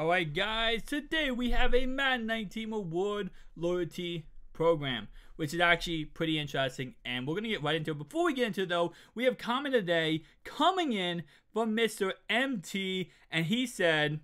Alright guys, today we have a Madden 19 Award Loyalty Program, which is actually pretty interesting, and we're going to get right into it. Before we get into it though, we have comment today coming in from Mr. MT, and he said,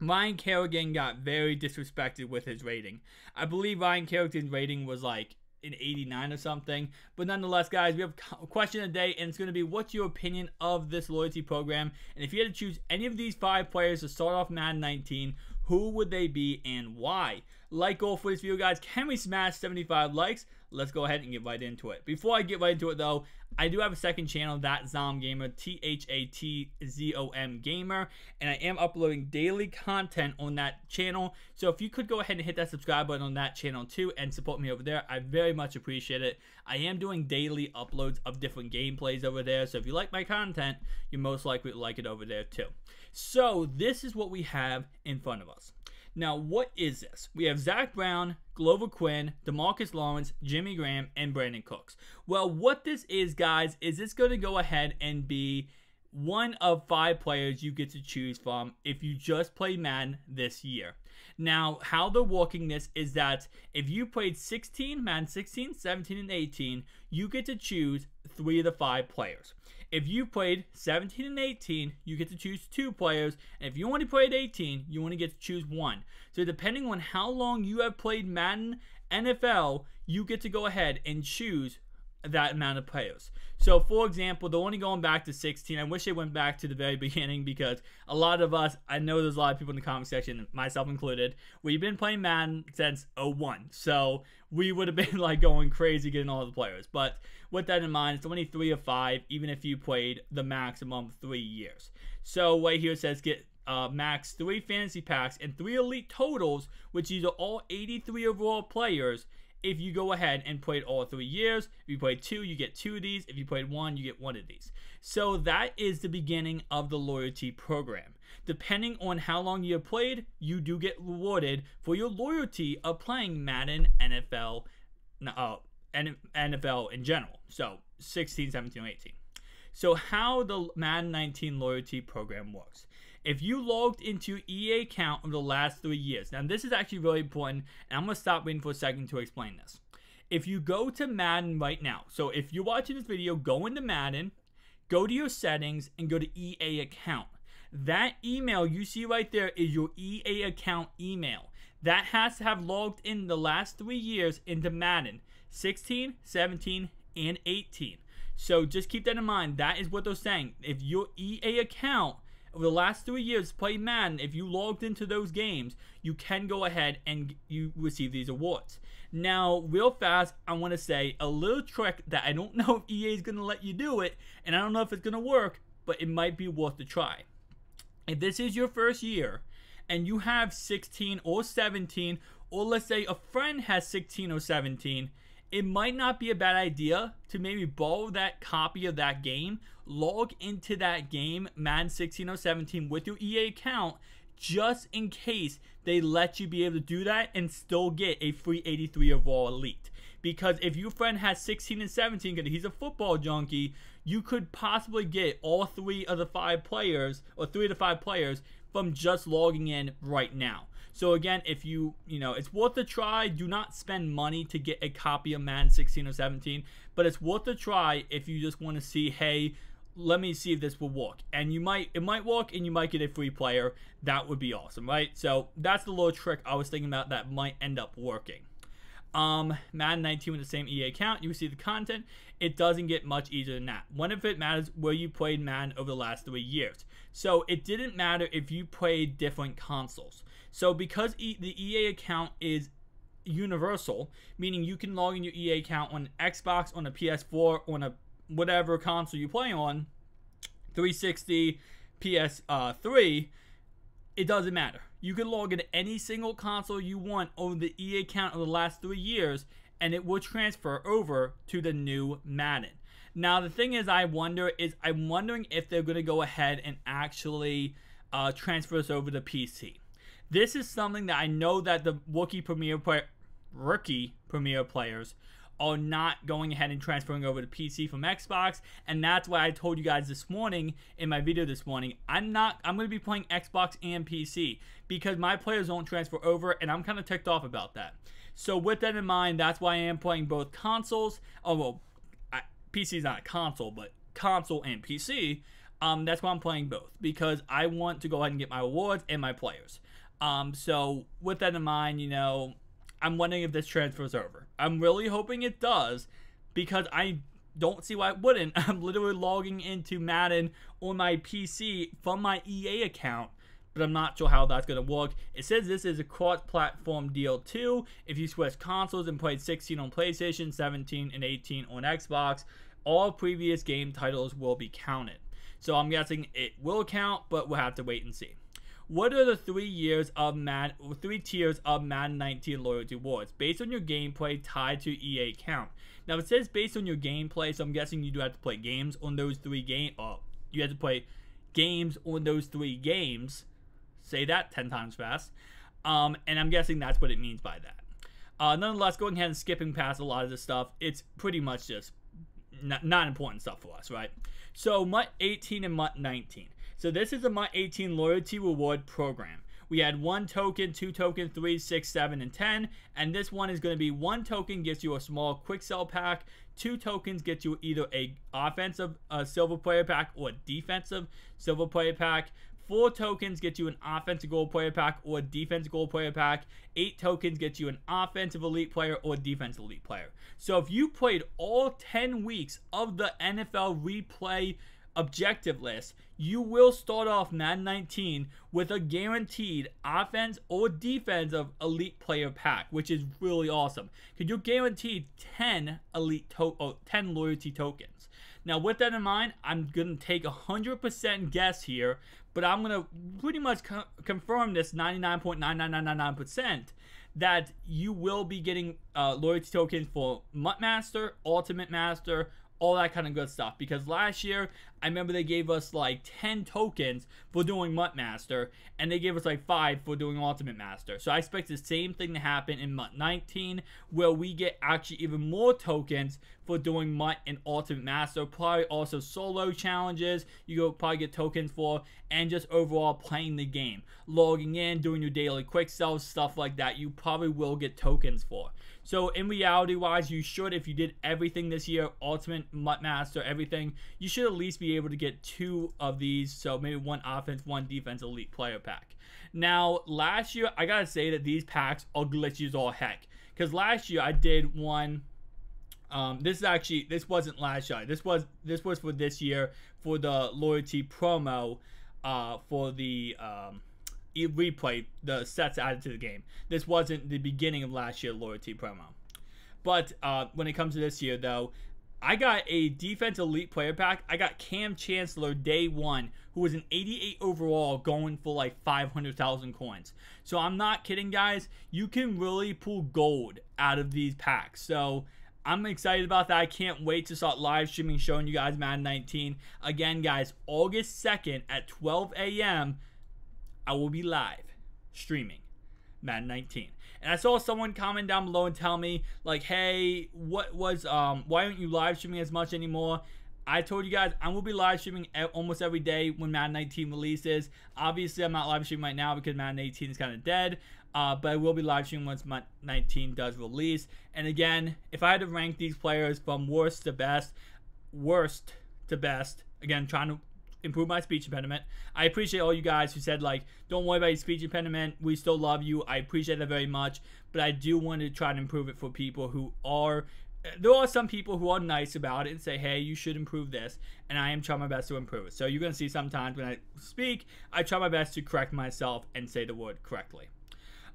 Ryan Kerrigan got very disrespected with his rating. I believe Ryan Kerrigan's rating was like an 89 or something. But nonetheless, guys, we have a question of the day, and it's going to be what's your opinion of this loyalty program? And if you had to choose any of these five players to start off Madden 19, who would they be and why? Like goal for this video, guys. Can we smash 75 likes? let's go ahead and get right into it. Before I get right into it though, I do have a second channel, that Zom Gamer, T-H-A-T-Z-O-M Gamer, and I am uploading daily content on that channel. So if you could go ahead and hit that subscribe button on that channel too and support me over there, I very much appreciate it. I am doing daily uploads of different gameplays over there, so if you like my content, you most likely like it over there too. So this is what we have in front of us. Now, what is this? We have Zach Brown, Glover Quinn, Demarcus Lawrence, Jimmy Graham, and Brandin Cooks. Well, what this is, guys, is it's going to go ahead and be one of five players you get to choose from if you just play Madden this year. Now, how they're working this is that if you played 16, Madden 16, 17, and 18, you get to choose three of the five players. If you played 17 and 18, you get to choose two players. And if you only played 18, you only get to choose one. So depending on how long you have played Madden NFL, you get to go ahead and choose that amount of players. So, for example, they're only going back to 16. I wish they went back to the very beginning because a lot of us, I know there's a lot of people in the comment section, myself included, we've been playing Madden since 01. So, we would have been like going crazy getting all the players. But with that in mind, it's only three of five, even if you played the maximum three years. So, right here says get uh, max three fantasy packs and three elite totals, which these are all 83 overall players if you go ahead and played all three years. If you played two, you get two of these. If you played one, you get one of these. So that is the beginning of the loyalty program. Depending on how long you have played, you do get rewarded for your loyalty of playing Madden, NFL, uh, NFL in general. So 16, 17, 18. So how the Madden 19 loyalty program works. If you logged into EA account over the last three years, now this is actually really important, and I'm going to stop waiting for a second to explain this. If you go to Madden right now, so if you're watching this video, go into Madden, go to your settings, and go to EA account. That email you see right there is your EA account email. That has to have logged in the last three years into Madden 16, 17, and 18. So just keep that in mind. That is what they're saying. If your EA account over the last three years play Madden, if you logged into those games, you can go ahead and you receive these awards. Now, real fast, I want to say a little trick that I don't know if EA is going to let you do it, and I don't know if it's going to work, but it might be worth a try. If this is your first year, and you have 16 or 17, or let's say a friend has 16 or 17, it might not be a bad idea to maybe borrow that copy of that game, log into that game, Madden 16 or 17, with your EA account, just in case they let you be able to do that and still get a free 83 overall elite. Because if your friend has 16 and 17, because he's a football junkie, you could possibly get all three of the five players, or three of the five players, from just logging in right now. So again, if you, you know, it's worth a try. Do not spend money to get a copy of Madden 16 or 17, but it's worth a try if you just want to see, hey, let me see if this will work. And you might, it might work and you might get a free player. That would be awesome, right? So that's the little trick I was thinking about that might end up working. Um, Madden 19 with the same EA account, you see the content. It doesn't get much easier than that. One of it matters where you played Madden over the last three years. So it didn't matter if you played different consoles. So because e the EA account is universal, meaning you can log in your EA account on Xbox, on a PS4, on a whatever console you play on, 360, PS3, uh, it doesn't matter. You can log into any single console you want on the EA account of the last three years, and it will transfer over to the new Madden. Now, the thing is, I wonder is I'm wondering if they're going to go ahead and actually uh, transfer this over to PC. This is something that I know that the rookie premier rookie premier players are not going ahead and transferring over to PC from Xbox, and that's why I told you guys this morning in my video this morning, I'm not I'm going to be playing Xbox and PC because my players don't transfer over and I'm kind of ticked off about that. So with that in mind, that's why I am playing both consoles. Oh well, PC is not a console, but console and PC. Um, that's why I'm playing both because I want to go ahead and get my awards and my players. Um, so with that in mind, you know, I'm wondering if this transfers over. I'm really hoping it does because I don't see why it wouldn't. I'm literally logging into Madden on my PC from my EA account, but I'm not sure how that's going to work. It says this is a cross-platform deal too. If you switch consoles and played 16 on PlayStation, 17 and 18 on Xbox, all previous game titles will be counted. So I'm guessing it will count, but we'll have to wait and see. What are the three years of Madden, three tiers of Madden 19 loyalty rewards based on your gameplay tied to EA count? Now it says based on your gameplay, so I'm guessing you do have to play games on those three game. Oh, you have to play games on those three games. Say that ten times fast. Um, and I'm guessing that's what it means by that. Uh, nonetheless, going ahead and skipping past a lot of this stuff, it's pretty much just not, not important stuff for us, right? So MUT 18 and MUT 19. So this is a MUT 18 loyalty reward program. We had one token, two token, three, six, seven, and 10. And this one is going to be one token gets you a small quick sell pack. Two tokens get you either a offensive uh, silver player pack or defensive silver player pack. Four tokens get you an offensive gold player pack or defensive gold player pack. Eight tokens get you an offensive elite player or defensive elite player. So if you played all 10 weeks of the NFL replay objective list, you will start off Madden 19 with a guaranteed offense or defense of elite player pack, which is really awesome. Because you're guaranteed 10 elite to- oh, 10 loyalty tokens. Now, with that in mind, I'm going to take a 100% guess here, but I'm going to pretty much co- confirm this 99.99999% that you will be getting uh, loyalty tokens for MUT Master, Ultimate Master, all that kind of good stuff. Because last year, I remember they gave us like 10 tokens for doing MUT Master, and they gave us like 5 for doing Ultimate Master. So I expect the same thing to happen in MUT 19, where we get actually even more tokens for doing MUT and Ultimate Master. Probably also solo challenges you go probably get tokens for, and just overall playing the game. Logging in, doing your daily quick sells, stuff like that, you probably will get tokens for. So in reality wise, you should, if you did everything this year, Ultimate, MUT Master, everything, you should at least be able to get two of these. So maybe one offense, one defense elite player pack. Now, last year, I gotta say that these packs are glitchy as all heck. Because last year I did one um, this is actually this wasn't last year. This was this was for this year for the loyalty promo uh, for the um, replay, the sets added to the game. This wasn't the beginning of last year loyalty promo. But uh, when it comes to this year, though, I got a defense elite player pack. I got Kam Chancellor day one, who was an 88 overall, going for like 500,000 coins. So I'm not kidding, guys. You can really pull gold out of these packs. So I'm excited about that. I can't wait to start live streaming, showing you guys Madden 19. Again, guys, August 2nd at 12 a.m. I will be live streaming Madden 19. And I saw someone comment down below and tell me like, "Hey, what was um why aren't you live streaming as much anymore?" I told you guys I will be live streaming almost every day when Madden 19 releases. Obviously, I'm not live streaming right now because Madden 18 is kind of dead. Uh, but I will be live streaming once Madden 19 does release. And again, if I had to rank these players from worst to best, worst to best, again, trying to improve my speech impediment. I appreciate all you guys who said like, don't worry about your speech impediment. We still love you. I appreciate that very much. But I do want to try to improve it for people who are. There are some people who are nice about it and say, hey, you should improve this. And I am trying my best to improve it. So you're going to see sometimes when I speak, I try my best to correct myself and say the word correctly.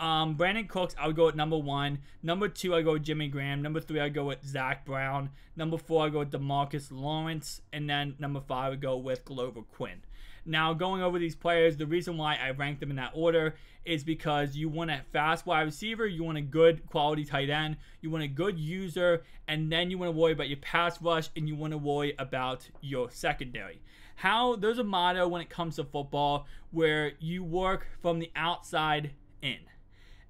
Um, Brandin Cooks, I would go with number one. Number two, I go with Jimmy Graham. Number three, I go with Zach Brown. Number four, I go with Demarcus Lawrence. And then number five, I go with Glover Quinn. Now, going over these players, the reason why I rank them in that order is because you want a fast wide receiver, you want a good quality tight end, you want a good user, and then you want to worry about your pass rush and you want to worry about your secondary. How there's a motto when it comes to football where you work from the outside in.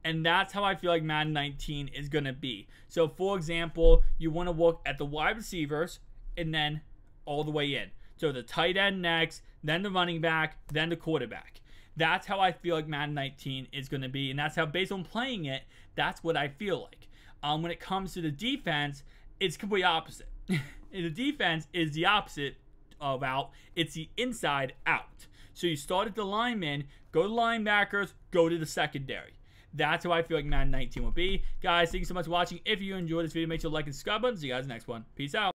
And that's how I feel like Madden 19 is going to be. So, for example, you want to look at the wide receivers and then all the way in. So, the tight end next, then the running back, then the quarterback. That's how I feel like Madden 19 is going to be. And that's how, based on playing it, that's what I feel like. Um, when it comes to the defense, it's completely opposite. the defense is the opposite of out, it's the inside out. So you start at the linemen, go to linebackers, go to the secondary. That's how I feel like Madden 19 will be. Guys, thank you so much for watching. If you enjoyed this video, make sure to like and subscribe button. See you guys next one. Peace out.